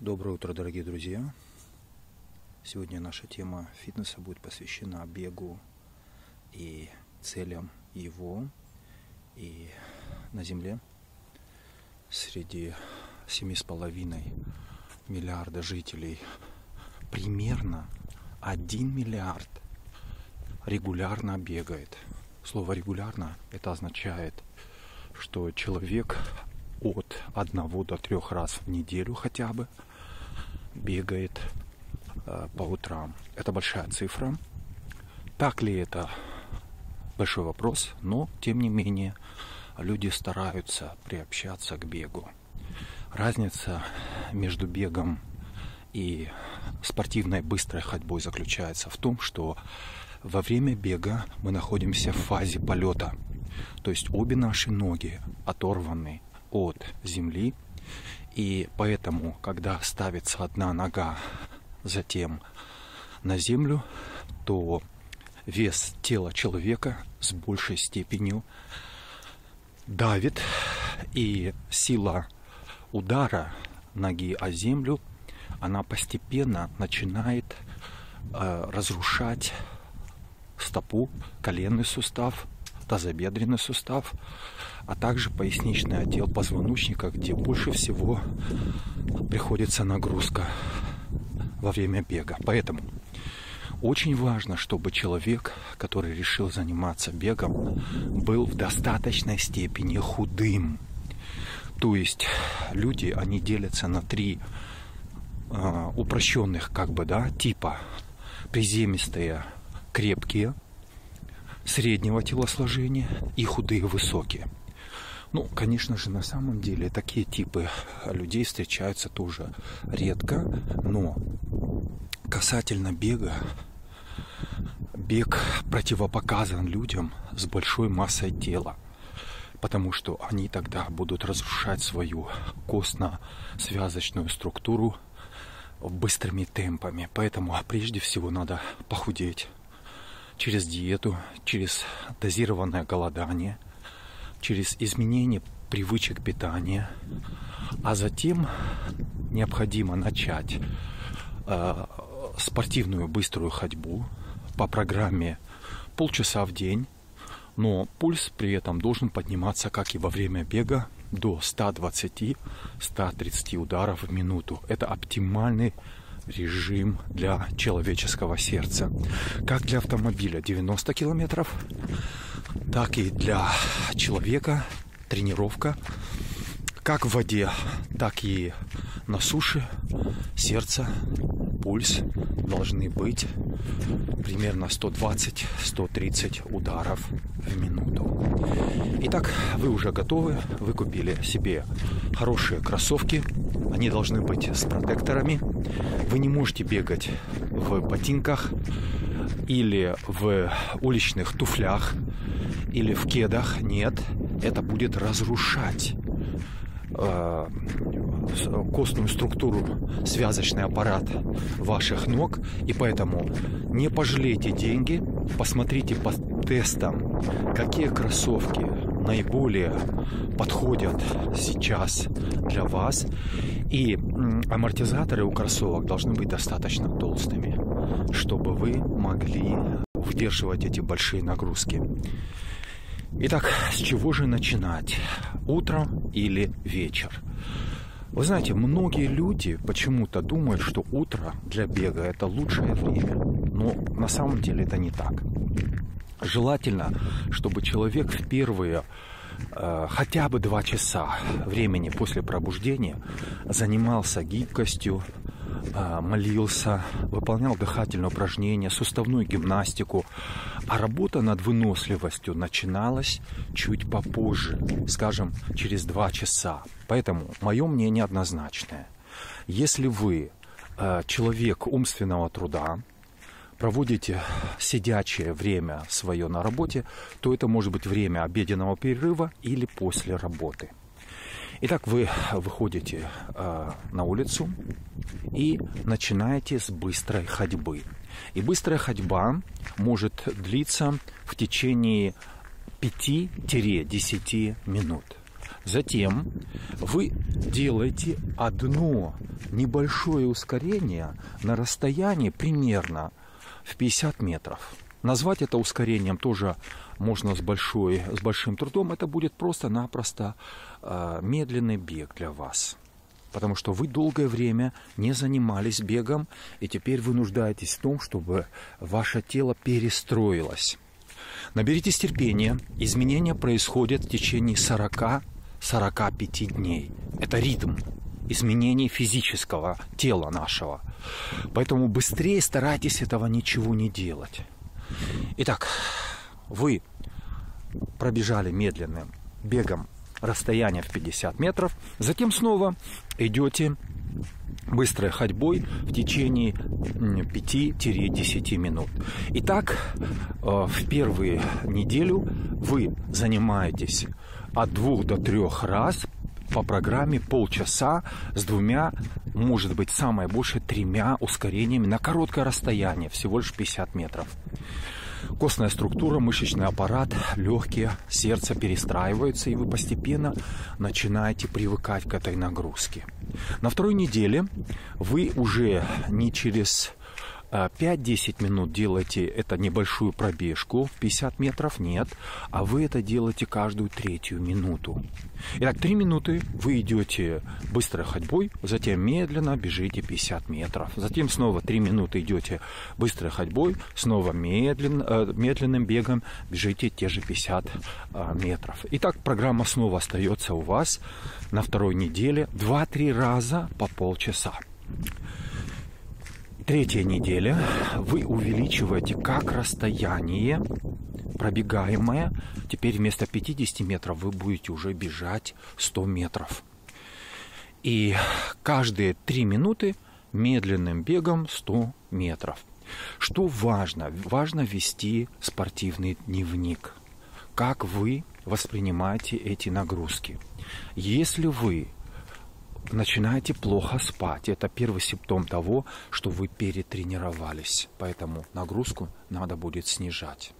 Доброе утро, дорогие друзья! Сегодня наша тема фитнеса будет посвящена бегу и целям его. И на Земле среди семи с половиной миллиарда жителей примерно один миллиард регулярно бегает. Слово регулярно это означает, что человек от одного до трех раз в неделю хотя бы бегает э, по утрам. Это большая цифра. Так ли это? Большой вопрос, но тем не менее люди стараются приобщаться к бегу. Разница между бегом и спортивной быстрой ходьбой заключается в том, что во время бега мы находимся в фазе полета. То есть обе наши ноги оторваны от земли. И поэтому, когда ставится одна нога затем на землю, то вес тела человека с большей степенью давит, и сила удара ноги о землю, она постепенно начинает э, разрушать стопу, коленный сустав, тазобедренный сустав, а также поясничный отдел позвоночника, где больше всего приходится нагрузка во время бега. Поэтому очень важно, чтобы человек, который решил заниматься бегом, был в достаточной степени худым. То есть люди, они делятся на три э, упрощенных как бы, да, типа. Приземистые, крепкие, среднего телосложения и худые, высокие. Ну, конечно же, на самом деле такие типы людей встречаются тоже редко, но касательно бега, бег противопоказан людям с большой массой тела, потому что они тогда будут разрушать свою костно-связочную структуру быстрыми темпами. Поэтому прежде всего надо похудеть через диету, через дозированное голодание – через изменение привычек питания, а затем необходимо начать э, спортивную быструю ходьбу по программе полчаса в день, но пульс при этом должен подниматься, как и во время бега, до 120-130 ударов в минуту. Это оптимальный режим для человеческого сердца. Как для автомобиля 90 километров, так и для человека тренировка как в воде, так и на суше сердце, пульс должны быть примерно 120-130 ударов в минуту. Итак, вы уже готовы, вы купили себе хорошие кроссовки, они должны быть с протекторами. Вы не можете бегать в ботинках или в уличных туфлях или в кедах. Нет, это будет разрушать э, костную структуру, связочный аппарат ваших ног. И поэтому не пожалейте деньги, посмотрите по тестам, какие кроссовки наиболее подходят сейчас для вас. И амортизаторы у кроссовок должны быть достаточно толстыми, чтобы вы могли выдерживать эти большие нагрузки. Итак, с чего же начинать? Утром или вечер? Вы знаете, многие люди почему-то думают, что утро для бега это лучшее время. Но на самом деле это не так. Желательно, чтобы человек в первые э, хотя бы два часа времени после пробуждения занимался гибкостью, молился, выполнял дыхательные упражнения, суставную гимнастику, а работа над выносливостью начиналась чуть попозже, скажем, через два часа. Поэтому мое мнение однозначное. Если вы э, человек умственного труда, проводите сидячее время свое на работе, то это может быть время обеденного перерыва или после работы. Итак, вы выходите э, на улицу и начинаете с быстрой ходьбы. И быстрая ходьба может длиться в течение 5-10 минут. Затем вы делаете одно небольшое ускорение на расстоянии примерно в 50 метров. Назвать это ускорением тоже можно с, большой, с большим трудом. Это будет просто-напросто э, медленный бег для вас. Потому что вы долгое время не занимались бегом, и теперь вы нуждаетесь в том, чтобы ваше тело перестроилось. Наберитесь терпения. Изменения происходят в течение 40-45 дней. Это ритм изменений физического тела нашего. Поэтому быстрее старайтесь этого ничего не делать. Итак, вы пробежали медленным бегом расстояние в 50 метров, затем снова идете быстрой ходьбой в течение 5-10 минут. Итак, э, в первую неделю вы занимаетесь от двух до трех раз по программе полчаса с двумя, может быть, самое больше тремя ускорениями на короткое расстояние, всего лишь 50 метров. Костная структура, мышечный аппарат, легкие, сердце перестраиваются, и вы постепенно начинаете привыкать к этой нагрузке. На второй неделе вы уже не через 5-10 а, минут делаете это небольшую пробежку, 50 метров нет, а вы это делаете каждую третью минуту. Итак, 3 минуты вы идете быстрой ходьбой, затем медленно бежите 50 метров. Затем снова 3 минуты идете быстрой ходьбой, снова медленно, э, медленным бегом бежите те же 50 э, метров. Итак, программа снова остается у вас на второй неделе 2-3 раза по полчаса. Третья неделя вы увеличиваете как расстояние пробегаемое. Теперь вместо 50 метров вы будете уже бежать 100 метров. И каждые 3 минуты медленным бегом 100 метров. Что важно? Важно вести спортивный дневник. Как вы воспринимаете эти нагрузки? Если вы начинаете плохо спать. Это первый симптом того, что вы перетренировались. Поэтому нагрузку надо будет снижать.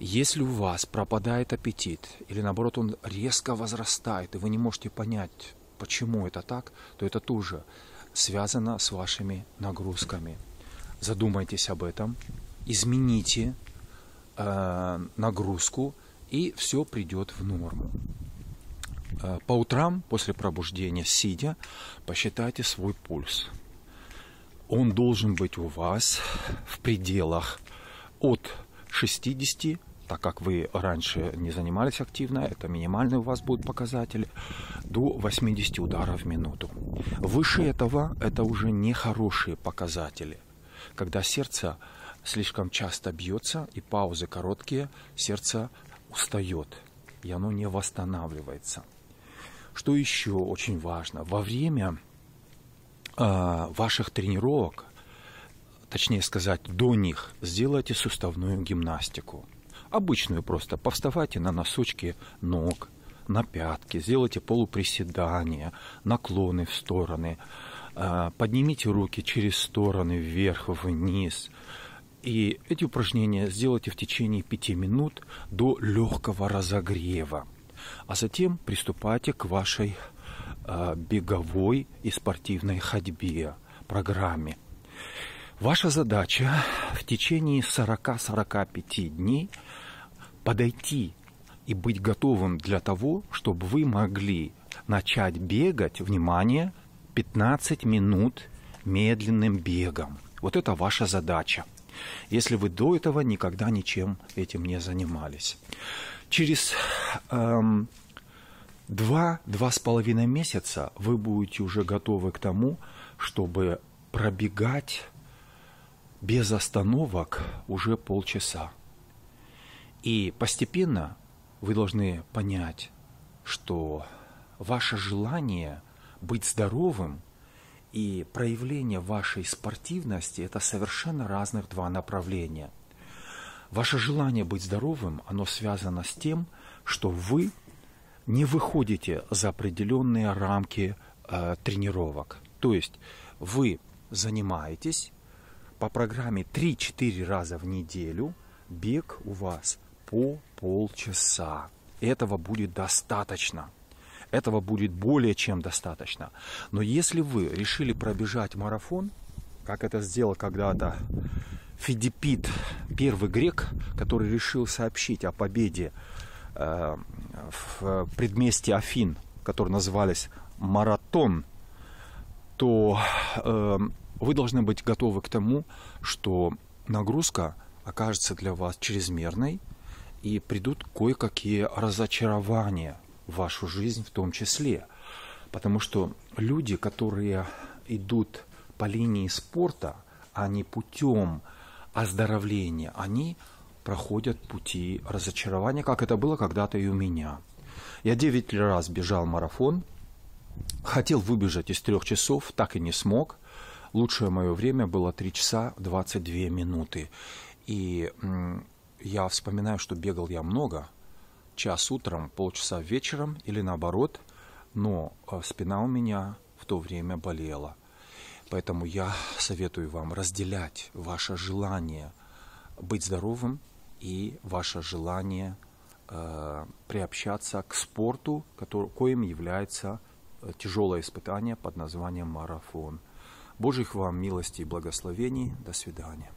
Если у вас пропадает аппетит, или наоборот он резко возрастает, и вы не можете понять, почему это так, то это тоже связано с вашими нагрузками. Задумайтесь об этом, измените э, нагрузку, и все придет в норму. Э, по утрам после пробуждения, сидя, посчитайте свой пульс. Он должен быть у вас в пределах от 60, так как вы раньше не занимались активно, это минимальный у вас будет показатель, до 80 ударов в минуту. Выше этого это уже не хорошие показатели. Когда сердце слишком часто бьется и паузы короткие, сердце устает, и оно не восстанавливается. Что еще очень важно? Во время э, ваших тренировок, точнее сказать, до них, сделайте суставную гимнастику. Обычную просто. Повставайте на носочки ног, на пятки, сделайте полуприседания, наклоны в стороны, э, поднимите руки через стороны вверх, вниз. И эти упражнения сделайте в течение пяти минут до легкого разогрева а затем приступайте к вашей э, беговой и спортивной ходьбе, программе. Ваша задача в течение 40-45 дней подойти и быть готовым для того, чтобы вы могли начать бегать, внимание, 15 минут медленным бегом. Вот это ваша задача. Если вы до этого никогда ничем этим не занимались. Через эм, два-два с половиной месяца вы будете уже готовы к тому, чтобы пробегать без остановок уже полчаса. И постепенно вы должны понять, что ваше желание быть здоровым и проявление вашей спортивности – это совершенно разных два направления. Ваше желание быть здоровым, оно связано с тем, что вы не выходите за определенные рамки э, тренировок. То есть вы занимаетесь по программе 3-4 раза в неделю, бег у вас по полчаса. Этого будет достаточно. этого будет более чем достаточно. Но если вы решили пробежать марафон, как это сделал когда-то Фидипит, первый грек, который решил сообщить о победе э, в предместе Афин, которые назывались Маратон, то э, вы должны быть готовы к тому, что нагрузка окажется для вас чрезмерной, и придут кое-какие разочарования в вашу жизнь в том числе. Потому что люди, которые идут по линии спорта, а не путем оздоровления, они проходят пути разочарования, как это было когда-то и у меня. Я 9 раз бежал марафон, хотел выбежать из трех часов, так и не смог. Лучшее мое время было 3 часа 22 минуты. И я вспоминаю, что бегал я много, час утром, полчаса вечером или наоборот, но э, спина у меня в то время болела. Поэтому я советую вам разделять ваше желание быть здоровым и ваше желание э, приобщаться к спорту, который, коим является э, тяжелое испытание под названием марафон. Божьих вам милости и благословений. До свидания.